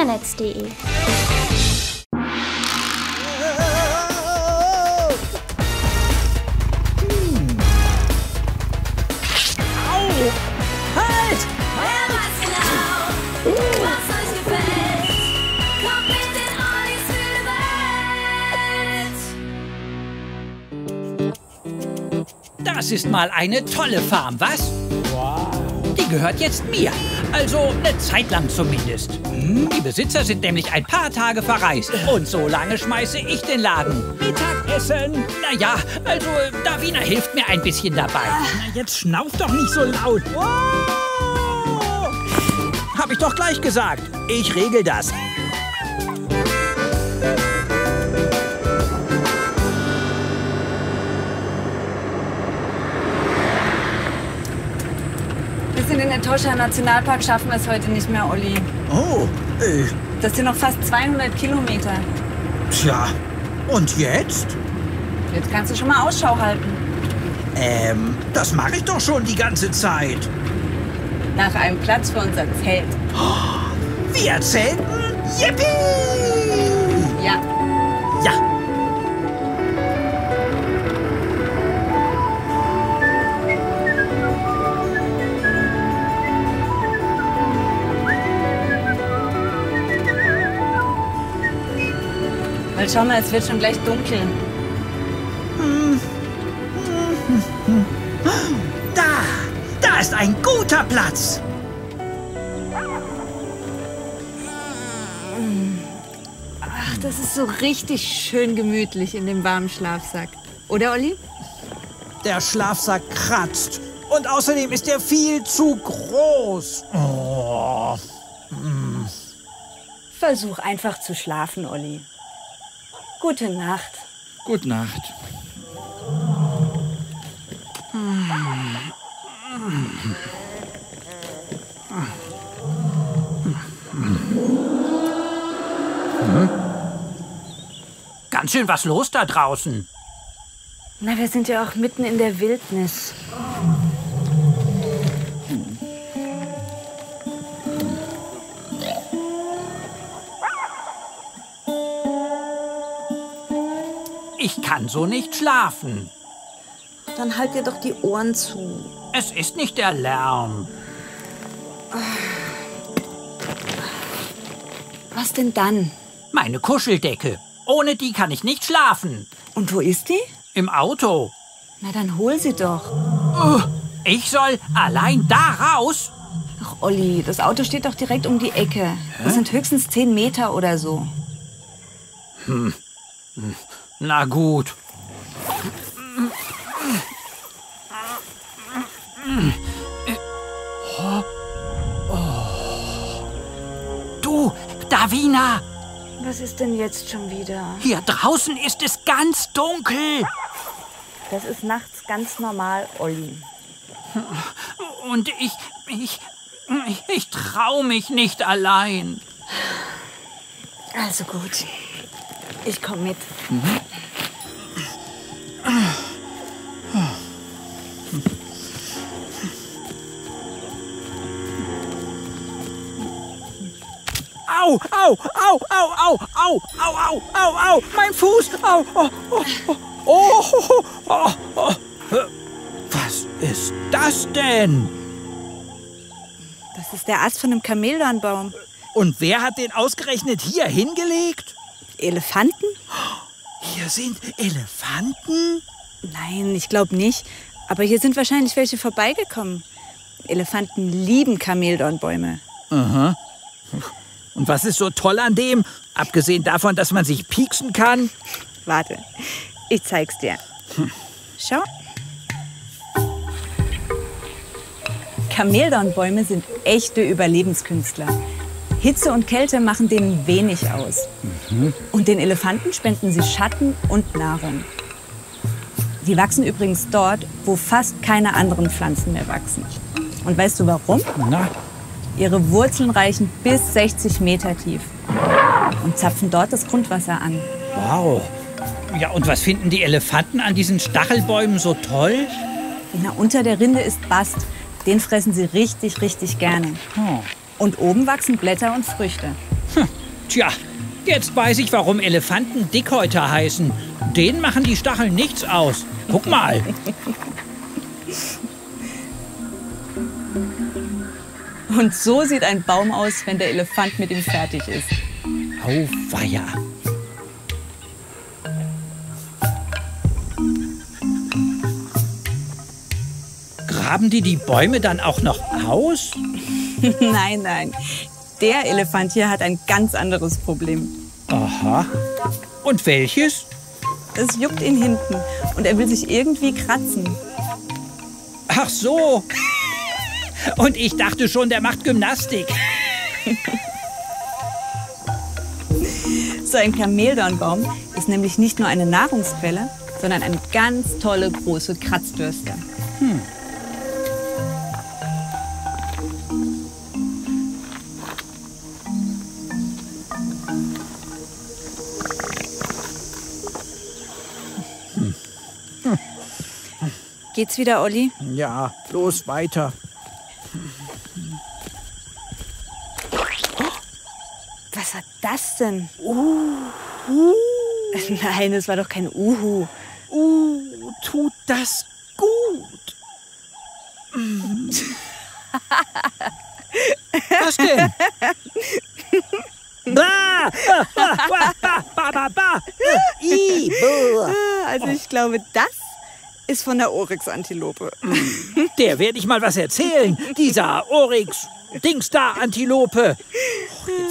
kinernetz.de. Das ist mal eine tolle Farm, was? Wow. Die gehört jetzt mir. Also eine Zeit lang zumindest. Hm, Die Besitzer sind nämlich ein paar Tage verreist. Und so lange schmeiße ich den Laden. Mittagessen. Naja, also Davina hilft mir ein bisschen dabei. Na, jetzt schnauf doch nicht so laut. Hab ich doch gleich gesagt. Ich regel das. Etosha Nationalpark schaffen wir es heute nicht mehr, Olli. Oh, äh, Das sind noch fast 200 Kilometer. tja. Und jetzt? Jetzt kannst du schon mal Ausschau halten. Ähm, das mache ich doch schon die ganze Zeit. Nach einem Platz für unser Zelt. Wir zelten? Yippie! Ja. Weil schau mal, es wird schon gleich dunkel. Da, da ist ein guter Platz. Ach, das ist so richtig schön gemütlich in dem warmen Schlafsack. Oder, Olli? Der Schlafsack kratzt. Und außerdem ist er viel zu groß. Oh. Versuch einfach zu schlafen, Olli. Gute Nacht. Gute Nacht. Ganz schön was los da draußen. Na, wir sind ja auch mitten in der Wildnis. Ich kann so nicht schlafen. Dann halt dir doch die Ohren zu. Es ist nicht der Lärm. Was denn dann? Meine Kuscheldecke. Ohne die kann ich nicht schlafen. Und wo ist die? Im Auto. Na, dann hol sie doch. Ich soll allein da raus? Ach, Olli, das Auto steht doch direkt um die Ecke. Das sind höchstens 10 Meter oder so. Na gut. Du, Davina, Was ist denn jetzt schon wieder? hier draußen ist es ganz dunkel. Das ist nachts ganz normal, Olli. Und ich, ich, ich, trau mich nicht allein. Also gut. Ich komm mit. Au, au, au, au, au, au, au, au, au, au, mein Fuß. Au, oh, oh, oh, oh, oh, oh, oh. Was ist das denn? Das ist der Ast von einem Kameldornbaum. Und wer hat den ausgerechnet hier hingelegt? Elefanten? Hier sind Elefanten? Nein, ich glaube nicht. Aber hier sind wahrscheinlich welche vorbeigekommen. Elefanten lieben Kameldornbäume. Und was ist so toll an dem? Abgesehen davon, dass man sich pieksen kann? Warte, ich zeig's dir. Schau. Kameldornbäume sind echte Überlebenskünstler. Hitze und Kälte machen denen wenig aus. Und den Elefanten spenden sie Schatten und Nahrung. Die wachsen übrigens dort, wo fast keine anderen Pflanzen mehr wachsen. Und weißt du warum? Na, Ihre Wurzeln reichen bis 60 Meter tief und zapfen dort das Grundwasser an. wow. Ja, und was finden die Elefanten an diesen Stachelbäumen so toll? Na, unter der Rinde ist Bast. Den fressen sie richtig, richtig gerne. Und oben wachsen Blätter und Früchte. Tja, jetzt weiß ich, warum Elefanten Dickhäuter heißen. Denen machen die Stacheln nichts aus. Guck mal. Und so sieht ein Baum aus, wenn der Elefant mit ihm fertig ist. Auweia. Graben die die Bäume dann auch noch aus? nein, nein. Der Elefant hier hat ein ganz anderes Problem. Aha. Und welches? Es juckt ihn hinten und er will sich irgendwie kratzen. Ach so. Und ich dachte schon, der macht Gymnastik. So ein Kameldornbaum ist nämlich nicht nur eine Nahrungsquelle, sondern eine ganz tolle große Kratzbürste. Geht's wieder, Olli? Ja, los weiter. Was denn? Nein, es war doch kein Uhu. Uh, tut das gut. Was denn? Bah! Ah, bah, bah, bah, bah. Ih, buh. Also ich glaube, das ist von der Oryx-Antilope. Der werde ich mal was erzählen. Dieser Oryx,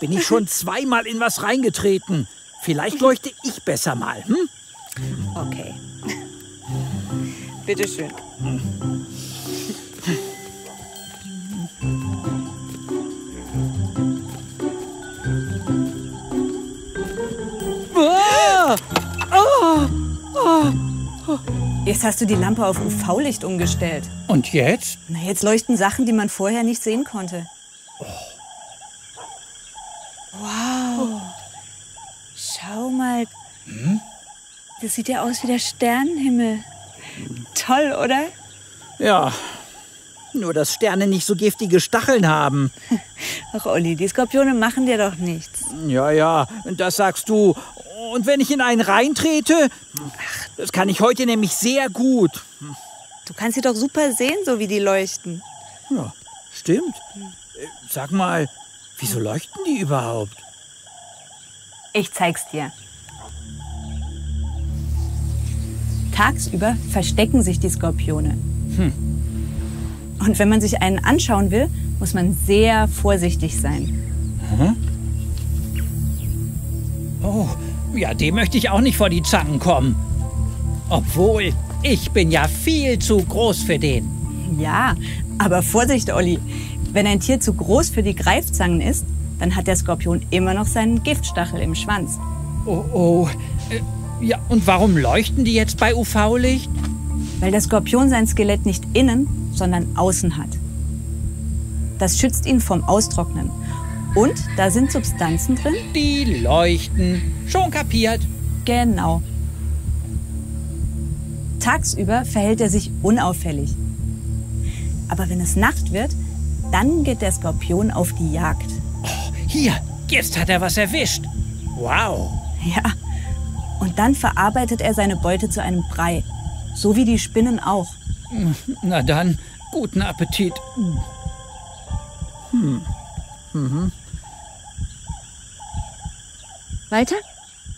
Bin ich schon zweimal in was reingetreten. Vielleicht leuchte ich besser mal. Hm? Okay. Bitteschön. Ah! Jetzt hast du die Lampe auf UV-Licht umgestellt. Und jetzt? Na, jetzt leuchten Sachen, die man vorher nicht sehen konnte. Wow. Schau mal. Das sieht ja aus wie der Sternenhimmel. Toll, oder? Ja, nur dass Sterne nicht so giftige Stacheln haben. Ach, Olli, die Skorpione machen dir doch nichts. Ja, ja, das sagst du. Und wenn ich in einen reintrete, das kann ich heute nämlich sehr gut. Du kannst sie doch super sehen, so wie die leuchten. Ja, stimmt. Sag mal, wieso leuchten die überhaupt? Ich zeig's dir. Tagsüber verstecken sich die Skorpione. Und wenn man sich einen anschauen will, muss man sehr vorsichtig sein. Oh, ja, dem möchte ich auch nicht vor die Zangen kommen. Obwohl, ich bin ja viel zu groß für den. Ja, aber Vorsicht, Olli. Wenn ein Tier zu groß für die Greifzangen ist, dann hat der Skorpion immer noch seinen Giftstachel im Schwanz. Oh, oh. Ja, und warum leuchten die jetzt bei UV-Licht? Weil der Skorpion sein Skelett nicht innen, sondern außen hat. Das schützt ihn vom Austrocknen. Und da sind Substanzen drin? Die leuchten. Schon kapiert. Genau. Tagsüber verhält er sich unauffällig. Aber wenn es Nacht wird, dann geht der Skorpion auf die Jagd. Hier, jetzt hat er was erwischt. Wow. Ja. Und dann verarbeitet er seine Beute zu einem Brei. So wie die Spinnen auch. Na dann, guten Appetit. Walter?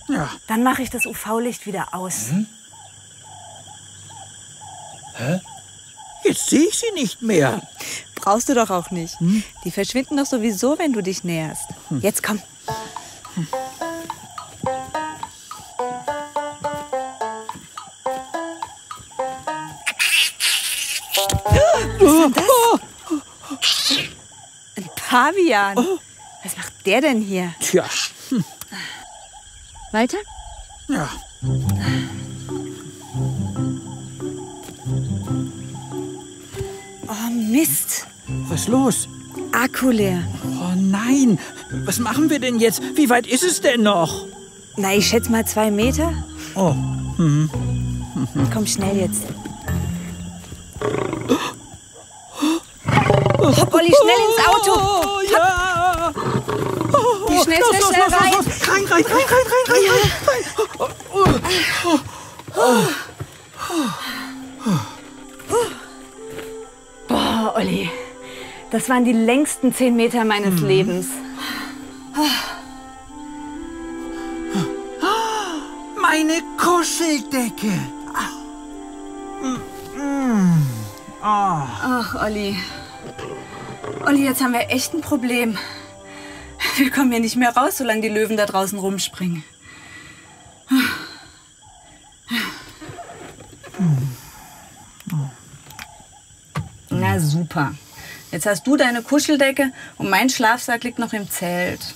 Ja, Dann mache ich das UV-Licht wieder aus. jetzt sehe ich sie nicht mehr. Brauchst du doch auch nicht. Die verschwinden doch sowieso, wenn du dich näherst. Jetzt komm. Was ist denn das? Ein Pavian. Was macht der denn hier? Tja, Walter? ja. Oh Mist. Was ist los? Akku leer. Oh nein, was machen wir denn jetzt? Wie weit ist es denn noch? Na, ich schätze mal zwei Meter. Oh, Komm schnell jetzt. Olli, schnell ins Auto. Oh, ja. Wie schnell schnell, schnell, schnell rein. Rein, rein, rein, rein, rein, rein, rein. Oh, Olli, das waren die längsten zehn Meter meines Lebens. Meine Kuscheldecke. Ach, Olli. Olli, jetzt haben wir echt ein Problem. Wir kommen hier nicht mehr raus, solange die Löwen da draußen rumspringen. Na super. Jetzt hast du deine Kuscheldecke und mein Schlafsack liegt noch im Zelt.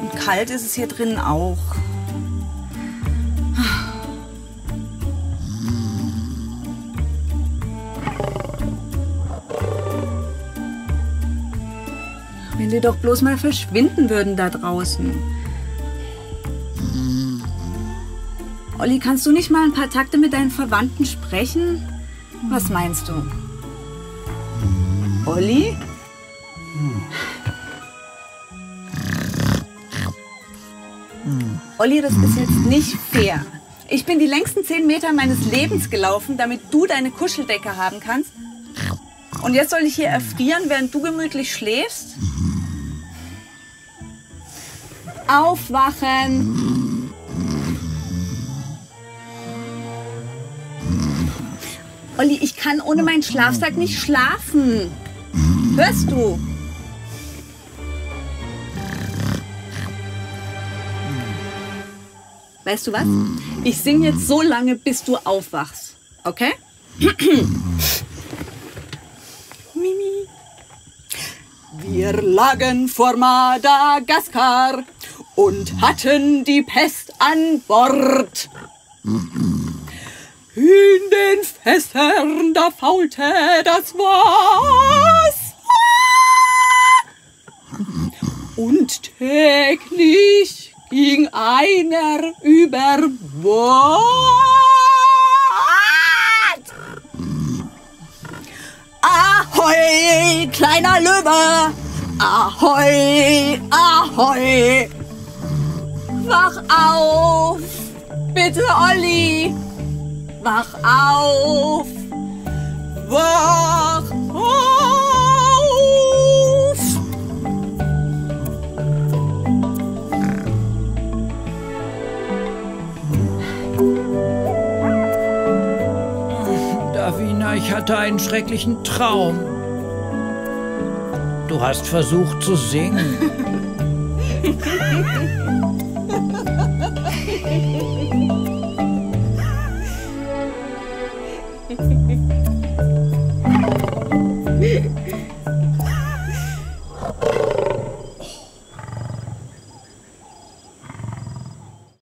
Und kalt ist es hier drinnen auch. Wenn die doch bloß mal verschwinden würden da draußen. Olli, kannst du nicht mal ein paar Takte mit deinen Verwandten sprechen? Was meinst du? Olli? Olli, das ist jetzt nicht fair. Ich bin die längsten zehn Meter meines Lebens gelaufen, damit du deine Kuscheldecke haben kannst. Und jetzt soll ich hier erfrieren, während du gemütlich schläfst? Aufwachen! Olli, ich kann ohne meinen Schlafsack nicht schlafen. Hörst du? Weißt du was? Ich singe jetzt so lange, bis du aufwachst. Okay? Mimi. Wir lagen vor Madagaskar und hatten die Pest an Bord. In den Fässern, da faulte das Wasser. Und täglich ging einer über Bord. Ahoi, kleiner Löwe! Ahoi, ahoi! Wach auf! Bitte, Olli! Wach auf! Wach auf! Davina, ich hatte einen schrecklichen Traum. Du hast versucht zu singen.